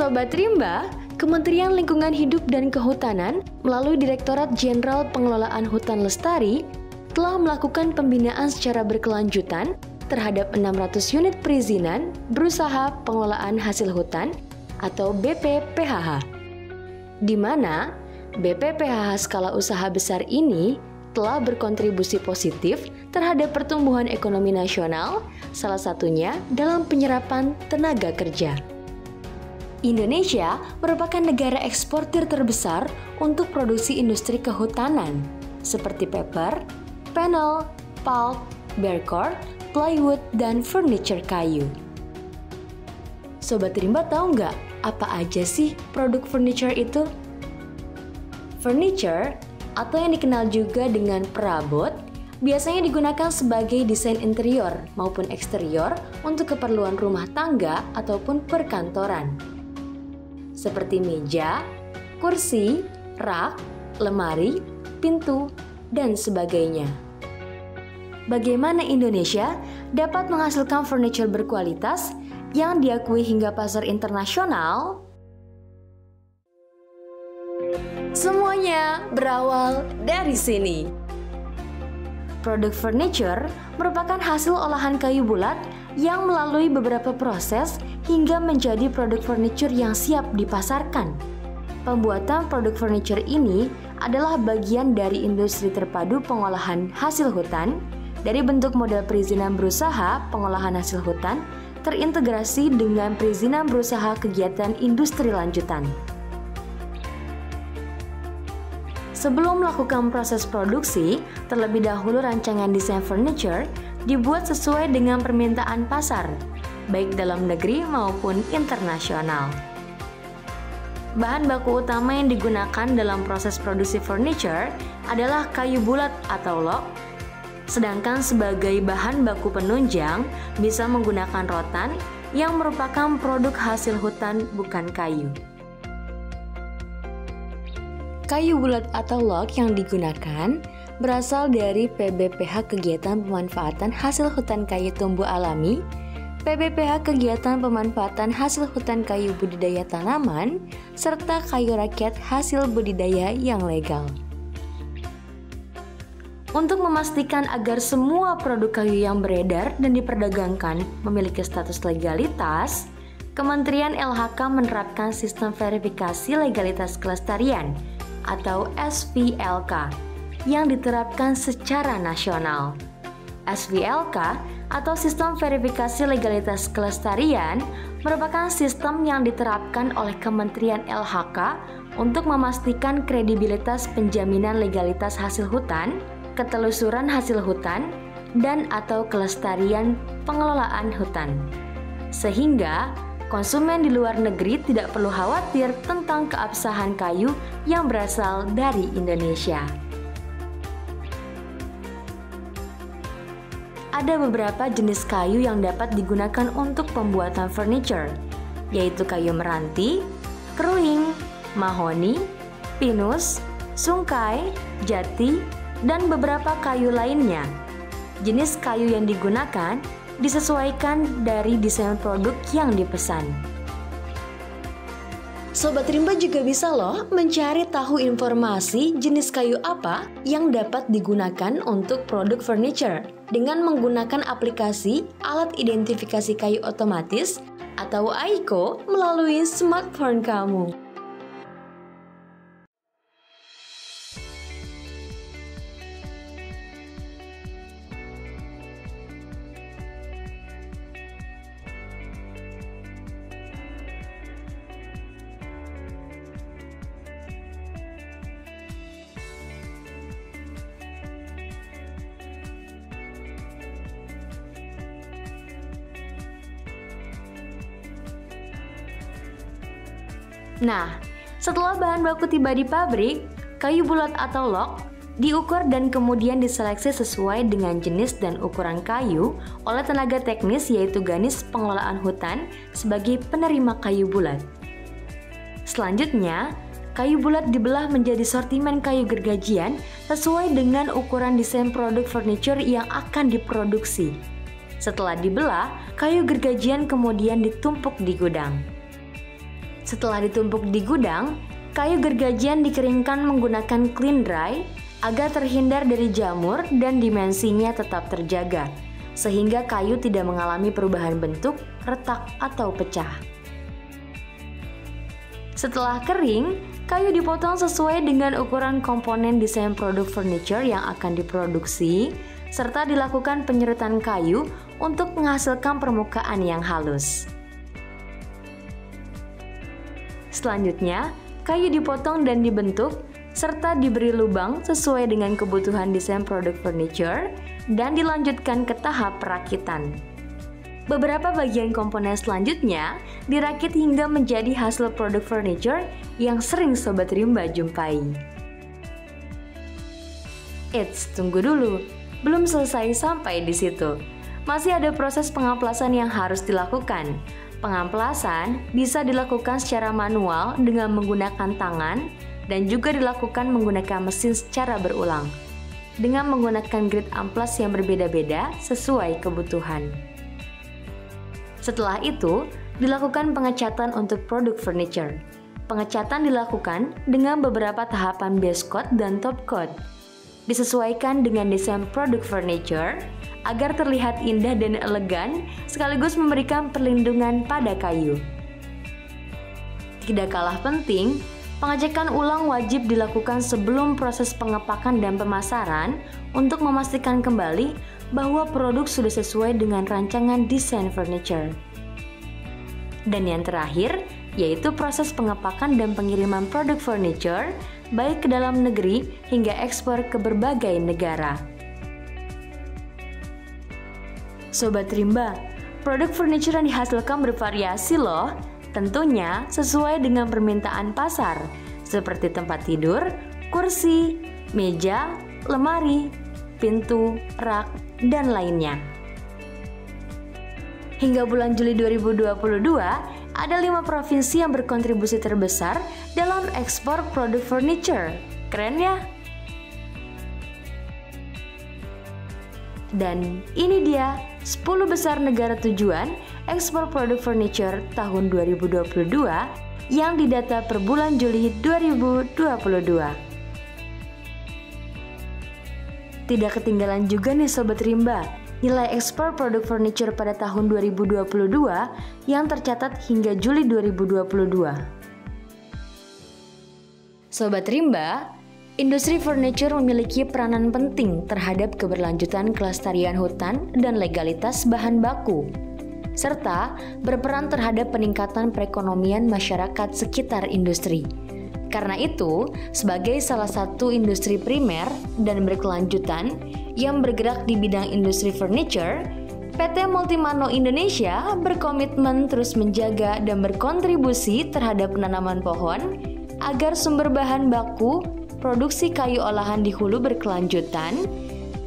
Sobat Rimba, Kementerian Lingkungan Hidup dan Kehutanan melalui Direktorat Jenderal Pengelolaan Hutan Lestari telah melakukan pembinaan secara berkelanjutan terhadap 600 unit perizinan berusaha pengelolaan hasil hutan atau BPPHH. Di mana BPPHH skala usaha besar ini telah berkontribusi positif terhadap pertumbuhan ekonomi nasional, salah satunya dalam penyerapan tenaga kerja. Indonesia merupakan negara eksportir terbesar untuk produksi industri kehutanan seperti paper, panel, pulp, bearcore, plywood, dan furniture kayu. Sobat Rimba tahu nggak apa aja sih produk furniture itu? Furniture atau yang dikenal juga dengan perabot biasanya digunakan sebagai desain interior maupun eksterior untuk keperluan rumah tangga ataupun perkantoran seperti meja, kursi, rak, lemari, pintu, dan sebagainya. Bagaimana Indonesia dapat menghasilkan furniture berkualitas yang diakui hingga pasar internasional? Semuanya berawal dari sini. Produk furniture merupakan hasil olahan kayu bulat yang melalui beberapa proses hingga menjadi produk furniture yang siap dipasarkan. Pembuatan produk furniture ini adalah bagian dari industri terpadu pengolahan hasil hutan dari bentuk model perizinan berusaha pengolahan hasil hutan terintegrasi dengan perizinan berusaha kegiatan industri lanjutan. Sebelum melakukan proses produksi, terlebih dahulu rancangan desain furniture dibuat sesuai dengan permintaan pasar baik dalam negeri maupun internasional. Bahan baku utama yang digunakan dalam proses produksi furniture adalah kayu bulat atau log, sedangkan sebagai bahan baku penunjang bisa menggunakan rotan yang merupakan produk hasil hutan bukan kayu. Kayu bulat atau log yang digunakan berasal dari PBPH kegiatan pemanfaatan hasil hutan kayu tumbuh alami PBPH kegiatan pemanfaatan hasil hutan kayu budidaya tanaman, serta kayu rakyat hasil budidaya yang legal. Untuk memastikan agar semua produk kayu yang beredar dan diperdagangkan memiliki status legalitas, Kementerian LHK menerapkan sistem verifikasi legalitas kelestarian atau SVLK yang diterapkan secara nasional. SVLK atau sistem verifikasi legalitas kelestarian merupakan sistem yang diterapkan oleh Kementerian LHK untuk memastikan kredibilitas penjaminan legalitas hasil hutan, ketelusuran hasil hutan, dan atau kelestarian pengelolaan hutan. Sehingga konsumen di luar negeri tidak perlu khawatir tentang keabsahan kayu yang berasal dari Indonesia. ada beberapa jenis kayu yang dapat digunakan untuk pembuatan furniture, yaitu kayu meranti, keruing, mahoni, pinus, sungkai, jati, dan beberapa kayu lainnya. Jenis kayu yang digunakan disesuaikan dari desain produk yang dipesan. Sobat Rimba juga bisa loh mencari tahu informasi jenis kayu apa yang dapat digunakan untuk produk furniture dengan menggunakan aplikasi alat identifikasi kayu otomatis atau AICO melalui smartphone kamu. Nah, setelah bahan baku tiba di pabrik, kayu bulat atau log diukur dan kemudian diseleksi sesuai dengan jenis dan ukuran kayu oleh tenaga teknis yaitu Ganis Pengelolaan Hutan sebagai penerima kayu bulat. Selanjutnya, kayu bulat dibelah menjadi sortimen kayu gergajian sesuai dengan ukuran desain produk furniture yang akan diproduksi. Setelah dibelah, kayu gergajian kemudian ditumpuk di gudang. Setelah ditumpuk di gudang, kayu gergajian dikeringkan menggunakan clean dry agar terhindar dari jamur dan dimensinya tetap terjaga, sehingga kayu tidak mengalami perubahan bentuk, retak, atau pecah. Setelah kering, kayu dipotong sesuai dengan ukuran komponen desain produk furniture yang akan diproduksi, serta dilakukan penyerutan kayu untuk menghasilkan permukaan yang halus. Selanjutnya, kayu dipotong dan dibentuk serta diberi lubang sesuai dengan kebutuhan desain produk furniture dan dilanjutkan ke tahap perakitan. Beberapa bagian komponen selanjutnya dirakit hingga menjadi hasil produk furniture yang sering Sobat Rimba jumpai. Eits, tunggu dulu. Belum selesai sampai di situ. Masih ada proses pengamplasan yang harus dilakukan. Pengamplasan bisa dilakukan secara manual dengan menggunakan tangan dan juga dilakukan menggunakan mesin secara berulang dengan menggunakan grid amplas yang berbeda-beda sesuai kebutuhan. Setelah itu, dilakukan pengecatan untuk produk furniture. Pengecatan dilakukan dengan beberapa tahapan base coat dan top coat. Disesuaikan dengan desain produk furniture agar terlihat indah dan elegan sekaligus memberikan perlindungan pada kayu. Tidak kalah penting, Pengecekan ulang wajib dilakukan sebelum proses pengepakan dan pemasaran untuk memastikan kembali bahwa produk sudah sesuai dengan rancangan desain furniture. Dan yang terakhir, yaitu proses pengepakan dan pengiriman produk furniture baik ke dalam negeri hingga ekspor ke berbagai negara. Sobat Rimba, produk furniture yang dihasilkan bervariasi loh, tentunya sesuai dengan permintaan pasar, seperti tempat tidur, kursi, meja, lemari, pintu, rak, dan lainnya. Hingga bulan Juli 2022, ada lima provinsi yang berkontribusi terbesar dalam ekspor produk furniture. Keren ya? Dan ini dia 10 besar negara tujuan ekspor produk furniture tahun 2022 yang didata per bulan Juli 2022. Tidak ketinggalan juga nih Sobat Rimba, nilai ekspor produk furniture pada tahun 2022 yang tercatat hingga Juli 2022. Sobat Rimba, Industri furniture memiliki peranan penting terhadap keberlanjutan kelestarian hutan dan legalitas bahan baku, serta berperan terhadap peningkatan perekonomian masyarakat sekitar industri. Karena itu, sebagai salah satu industri primer dan berkelanjutan yang bergerak di bidang industri furniture, PT Multimano Indonesia berkomitmen terus menjaga dan berkontribusi terhadap penanaman pohon agar sumber bahan baku produksi kayu olahan di hulu berkelanjutan.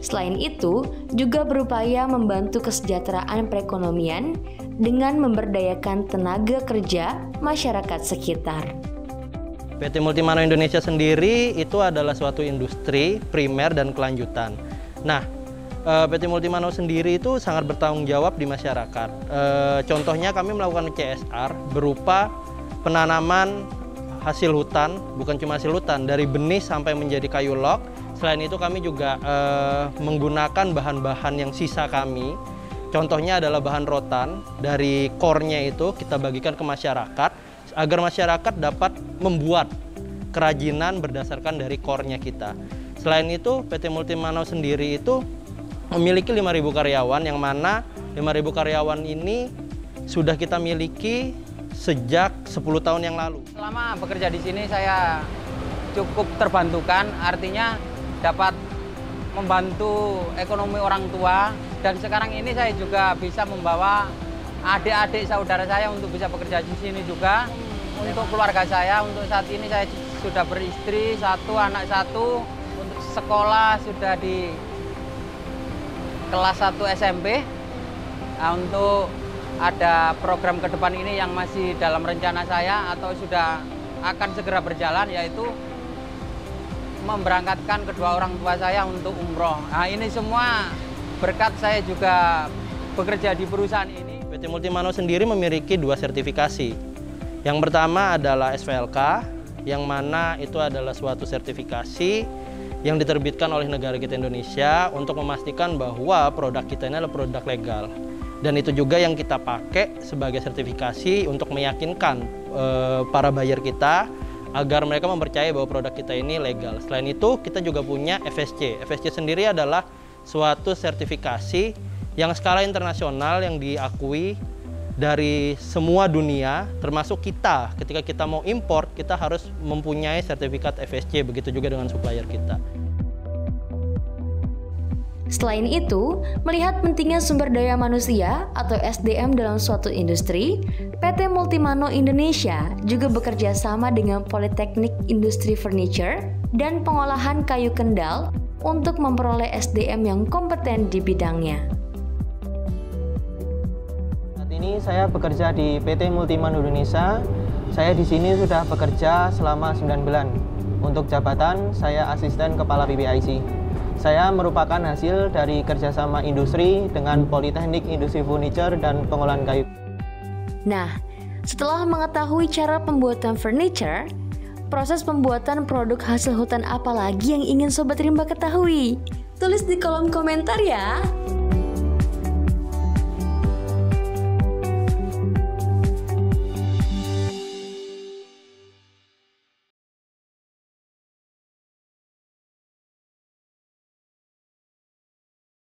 Selain itu, juga berupaya membantu kesejahteraan perekonomian dengan memberdayakan tenaga kerja masyarakat sekitar. PT Multimano Indonesia sendiri itu adalah suatu industri primer dan kelanjutan. Nah, eh, PT Multimano sendiri itu sangat bertanggung jawab di masyarakat. Eh, contohnya kami melakukan CSR berupa penanaman hasil hutan, bukan cuma hasil hutan, dari benih sampai menjadi kayu log. Selain itu kami juga eh, menggunakan bahan-bahan yang sisa kami. Contohnya adalah bahan rotan dari core-nya itu kita bagikan ke masyarakat agar masyarakat dapat membuat kerajinan berdasarkan dari core-nya kita. Selain itu, PT Multimano sendiri itu memiliki 5.000 karyawan yang mana 5.000 karyawan ini sudah kita miliki sejak 10 tahun yang lalu. Selama bekerja di sini saya cukup terbantukan, artinya dapat membantu ekonomi orang tua dan sekarang ini saya juga bisa membawa adik-adik saudara saya untuk bisa bekerja di sini juga. Untuk keluarga saya, untuk saat ini saya sudah beristri, satu anak satu. sekolah sudah di kelas 1 SMP. Nah, untuk ada program ke depan ini yang masih dalam rencana saya atau sudah akan segera berjalan yaitu memberangkatkan kedua orang tua saya untuk umroh. Nah ini semua berkat saya juga bekerja di perusahaan ini. PT Multimano sendiri memiliki dua sertifikasi. Yang pertama adalah SVLK, yang mana itu adalah suatu sertifikasi yang diterbitkan oleh negara kita Indonesia untuk memastikan bahwa produk kita ini adalah produk legal dan itu juga yang kita pakai sebagai sertifikasi untuk meyakinkan e, para buyer kita agar mereka mempercayai bahwa produk kita ini legal. Selain itu, kita juga punya FSC. FSC sendiri adalah suatu sertifikasi yang skala internasional yang diakui dari semua dunia, termasuk kita. Ketika kita mau import, kita harus mempunyai sertifikat FSC, begitu juga dengan supplier kita. Selain itu, melihat pentingnya sumber daya manusia atau SDM dalam suatu industri, PT Multimano Indonesia juga bekerja sama dengan Politeknik Industri Furniture dan pengolahan kayu kendal untuk memperoleh SDM yang kompeten di bidangnya. Saat ini saya bekerja di PT Multimano Indonesia. Saya di sini sudah bekerja selama 9 bulan. Untuk jabatan, saya asisten kepala PPIC. Saya merupakan hasil dari kerjasama industri dengan Politeknik Industri Furniture dan Pengolahan Kayu. Nah, setelah mengetahui cara pembuatan furniture, proses pembuatan produk hasil hutan apa lagi yang ingin Sobat Rimba ketahui? Tulis di kolom komentar ya!